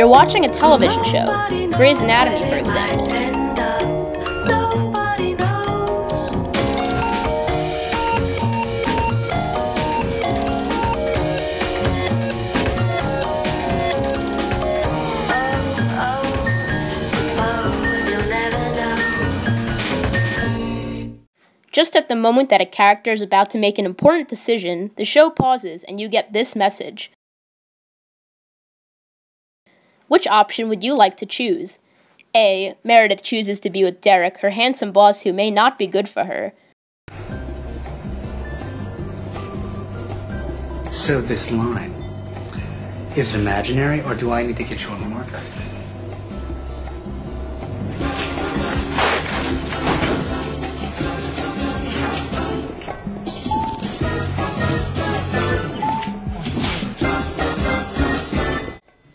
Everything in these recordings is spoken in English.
You're watching a television show, Grey's Anatomy, for example. Just at the moment that a character is about to make an important decision, the show pauses and you get this message. Which option would you like to choose? A. Meredith chooses to be with Derek, her handsome boss who may not be good for her. So, this line, is it imaginary or do I need to get you on the marker?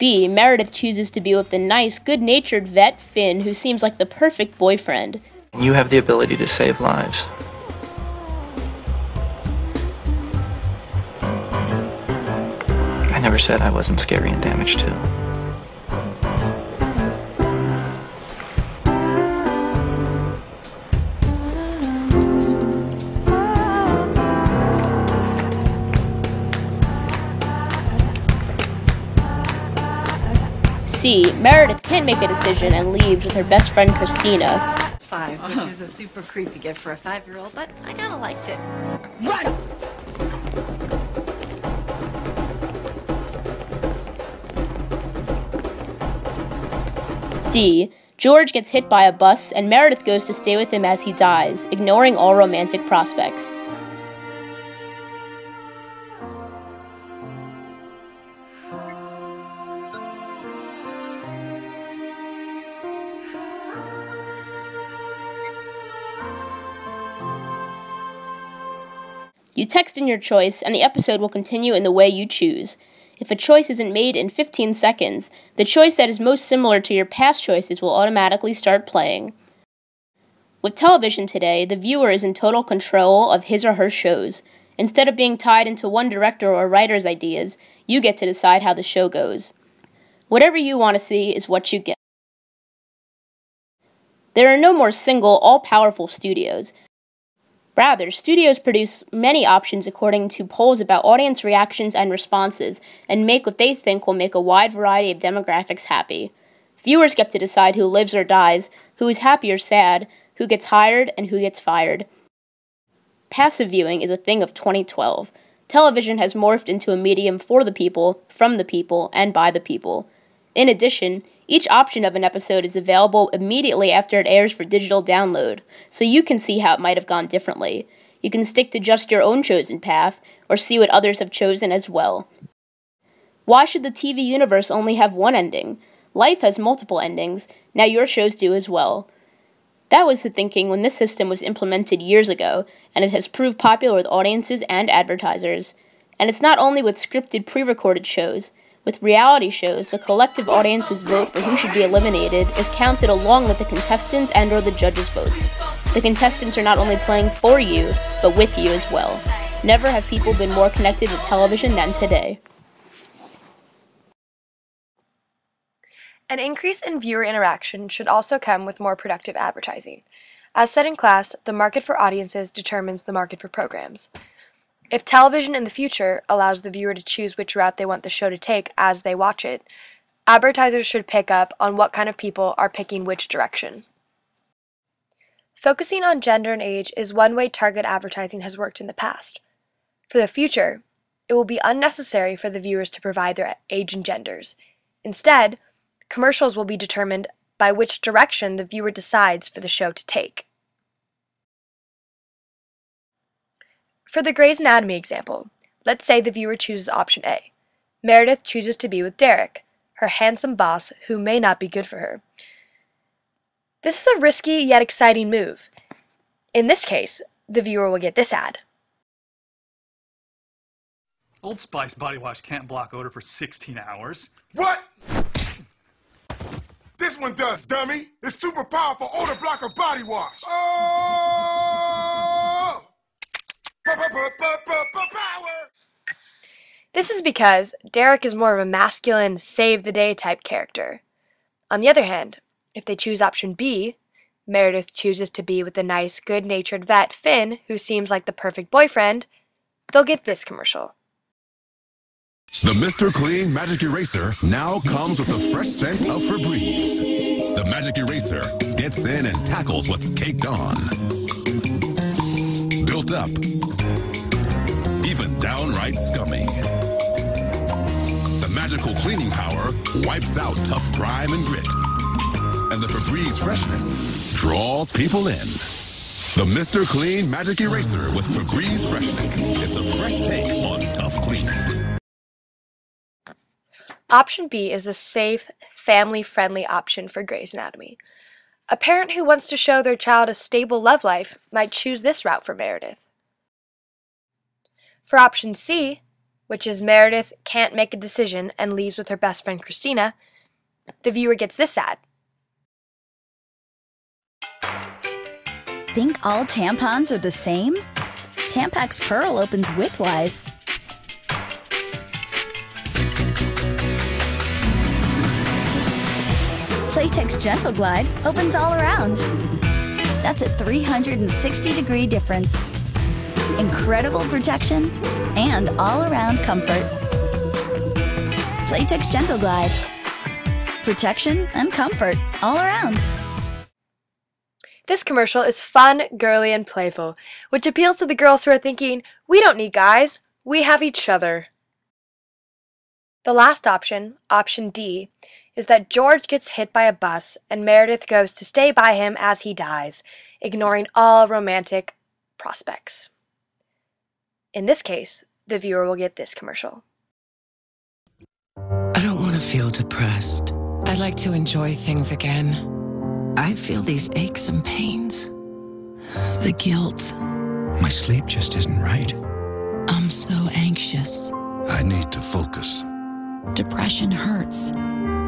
Meredith chooses to be with the nice, good natured vet, Finn, who seems like the perfect boyfriend. You have the ability to save lives. I never said I wasn't scary and damaged too. C. Meredith can't make a decision and leaves with her best friend Cristina. Five, which was a super creepy gift for a five-year-old, but I kind of liked it. Run! D. George gets hit by a bus and Meredith goes to stay with him as he dies, ignoring all romantic prospects. You text in your choice, and the episode will continue in the way you choose. If a choice isn't made in 15 seconds, the choice that is most similar to your past choices will automatically start playing. With television today, the viewer is in total control of his or her shows. Instead of being tied into one director or writer's ideas, you get to decide how the show goes. Whatever you want to see is what you get. There are no more single, all powerful studios. Rather, studios produce many options according to polls about audience reactions and responses, and make what they think will make a wide variety of demographics happy. Viewers get to decide who lives or dies, who is happy or sad, who gets hired, and who gets fired. Passive viewing is a thing of 2012. Television has morphed into a medium for the people, from the people, and by the people. In addition, each option of an episode is available immediately after it airs for digital download, so you can see how it might have gone differently. You can stick to just your own chosen path, or see what others have chosen as well. Why should the TV universe only have one ending? Life has multiple endings, now your shows do as well. That was the thinking when this system was implemented years ago, and it has proved popular with audiences and advertisers. And it's not only with scripted pre recorded shows. With reality shows, the collective audience's vote for who should be eliminated is counted along with the contestants and or the judges' votes. The contestants are not only playing for you, but with you as well. Never have people been more connected with television than today. An increase in viewer interaction should also come with more productive advertising. As said in class, the market for audiences determines the market for programs. If television in the future allows the viewer to choose which route they want the show to take as they watch it, advertisers should pick up on what kind of people are picking which direction. Focusing on gender and age is one way target advertising has worked in the past. For the future, it will be unnecessary for the viewers to provide their age and genders. Instead, commercials will be determined by which direction the viewer decides for the show to take. For the Grey's Anatomy example, let's say the viewer chooses option A. Meredith chooses to be with Derek, her handsome boss who may not be good for her. This is a risky yet exciting move. In this case, the viewer will get this ad. Old Spice body wash can't block odor for 16 hours. What? This one does, dummy. It's super powerful odor blocker body wash. Oh! This is because Derek is more of a masculine, save the day type character. On the other hand, if they choose option B, Meredith chooses to be with the nice, good natured vet Finn, who seems like the perfect boyfriend, they'll get this commercial. The Mr. Clean Magic Eraser now comes with the fresh scent of Febreze. The Magic Eraser gets in and tackles what's caked on. Built up. Downright scummy. The magical cleaning power wipes out tough grime and grit. And the Febreze freshness draws people in. The Mr. Clean Magic Eraser with Febreze freshness. It's a fresh take on tough cleaning. Option B is a safe, family friendly option for Grey's Anatomy. A parent who wants to show their child a stable love life might choose this route for Meredith. For option C, which is Meredith can't make a decision and leaves with her best friend Cristina, the viewer gets this ad. Think all tampons are the same? Tampax Pearl opens widthwise. Playtex Gentle Glide opens all around. That's a 360 degree difference. Incredible protection and all around comfort. Playtex Gentle Glide. Protection and comfort all around. This commercial is fun, girly, and playful, which appeals to the girls who are thinking, we don't need guys, we have each other. The last option, option D, is that George gets hit by a bus and Meredith goes to stay by him as he dies, ignoring all romantic prospects. In this case, the viewer will get this commercial. I don't want to feel depressed. I'd like to enjoy things again. I feel these aches and pains. The guilt. My sleep just isn't right. I'm so anxious. I need to focus. Depression hurts.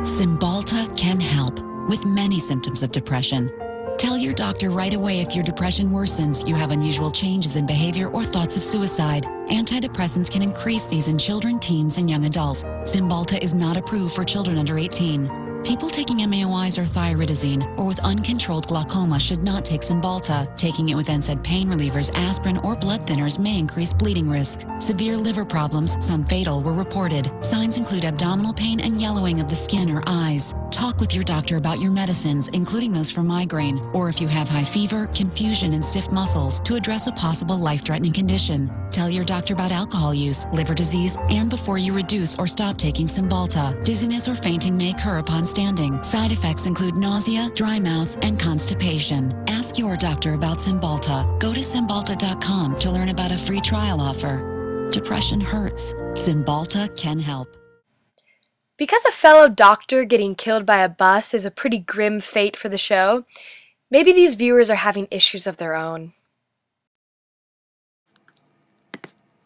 Cymbalta can help with many symptoms of depression. Tell your doctor right away if your depression worsens, you have unusual changes in behavior, or thoughts of suicide. Antidepressants can increase these in children, teens, and young adults. Cymbalta is not approved for children under 18. People taking MAOIs or thioridazine or with uncontrolled glaucoma should not take Cymbalta. Taking it with NSAID pain relievers, aspirin, or blood thinners may increase bleeding risk. Severe liver problems, some fatal, were reported. Signs include abdominal pain and yellowing of the skin or eyes. Talk with your doctor about your medicines, including those for migraine, or if you have high fever, confusion, and stiff muscles, to address a possible life threatening condition. Tell your doctor about alcohol use, liver disease, and before you reduce or stop taking Cymbalta. Dizziness or fainting may occur upon Side effects include nausea, dry mouth, and constipation. Ask your doctor about Cymbalta. Go to Cymbalta.com to learn about a free trial offer. Depression hurts. Cymbalta can help. Because a fellow doctor getting killed by a bus is a pretty grim fate for the show, maybe these viewers are having issues of their own.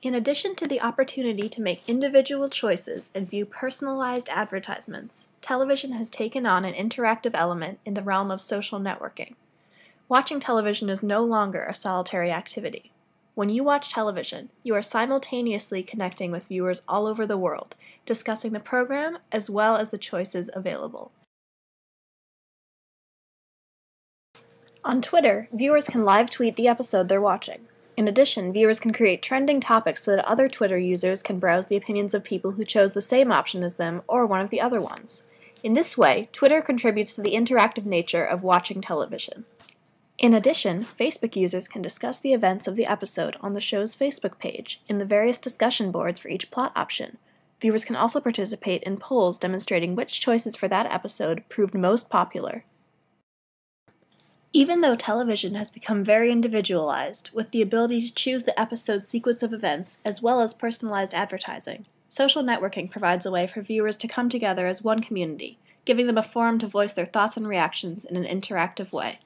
In addition to the opportunity to make individual choices and view personalized advertisements, television has taken on an interactive element in the realm of social networking. Watching television is no longer a solitary activity. When you watch television, you are simultaneously connecting with viewers all over the world, discussing the program as well as the choices available. On Twitter, viewers can live tweet the episode they're watching. In addition, viewers can create trending topics so that other Twitter users can browse the opinions of people who chose the same option as them or one of the other ones. In this way, Twitter contributes to the interactive nature of watching television. In addition, Facebook users can discuss the events of the episode on the show's Facebook page in the various discussion boards for each plot option. Viewers can also participate in polls demonstrating which choices for that episode proved most popular. Even though television has become very individualized, with the ability to choose the episode's sequence of events as well as personalized advertising, social networking provides a way for viewers to come together as one community, giving them a forum to voice their thoughts and reactions in an interactive way.